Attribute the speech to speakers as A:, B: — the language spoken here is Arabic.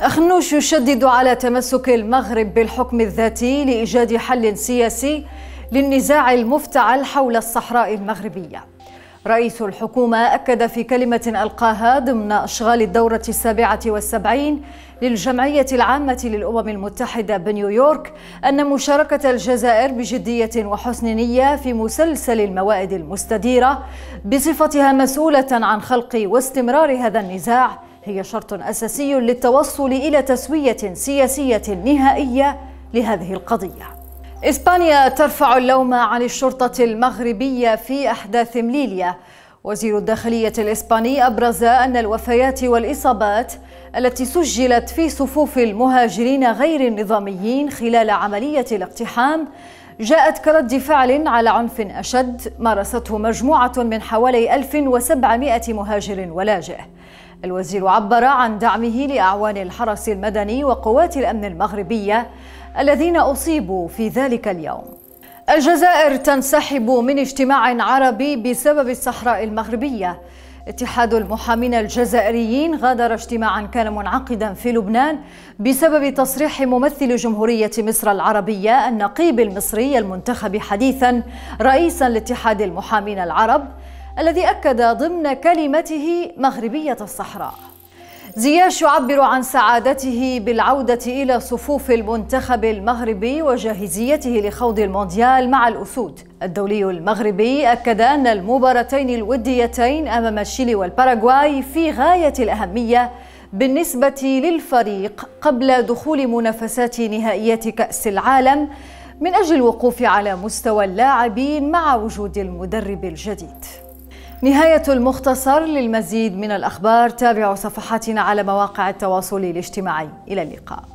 A: أخنوش يشدد على تمسك المغرب بالحكم الذاتي لإيجاد حل سياسي للنزاع المفتعل حول الصحراء المغربية. رئيس الحكومة أكد في كلمة ألقاها ضمن أشغال الدورة السابعة والسبعين للجمعية العامة للأمم المتحدة بنيويورك أن مشاركة الجزائر بجدية وحسن نية في مسلسل الموائد المستديرة بصفتها مسؤولة عن خلق واستمرار هذا النزاع هي شرط أساسي للتوصل إلى تسوية سياسية نهائية لهذه القضية. إسبانيا ترفع اللوم عن الشرطة المغربية في أحداث مليليا وزير الداخلية الإسباني أبرز أن الوفيات والإصابات التي سجلت في صفوف المهاجرين غير النظاميين خلال عملية الاقتحام جاءت كرد فعل على عنف أشد مارسته مجموعة من حوالي 1700 مهاجر ولاجئ. الوزير عبر عن دعمه لأعوان الحرس المدني وقوات الأمن المغربية الذين أصيبوا في ذلك اليوم. الجزائر تنسحب من اجتماع عربي بسبب الصحراء المغربية. اتحاد المحامين الجزائريين غادر اجتماعا كان منعقدا في لبنان بسبب تصريح ممثل جمهورية مصر العربية النقيب المصري المنتخب حديثا رئيسا لاتحاد المحامين العرب الذي أكد ضمن كلمته مغربية الصحراء. زياش يعبر عن سعادته بالعودة إلى صفوف المنتخب المغربي وجاهزيته لخوض المونديال مع الأسود. الدولي المغربي أكد أن المباراتين الوديتين أمام تشيلي والباراغواي في غاية الأهمية بالنسبة للفريق قبل دخول منافسات نهائيات كأس العالم من أجل الوقوف على مستوى اللاعبين مع وجود المدرب الجديد. نهاية المختصر للمزيد من الأخبار تابعوا صفحاتنا على مواقع التواصل الاجتماعي. إلى اللقاء.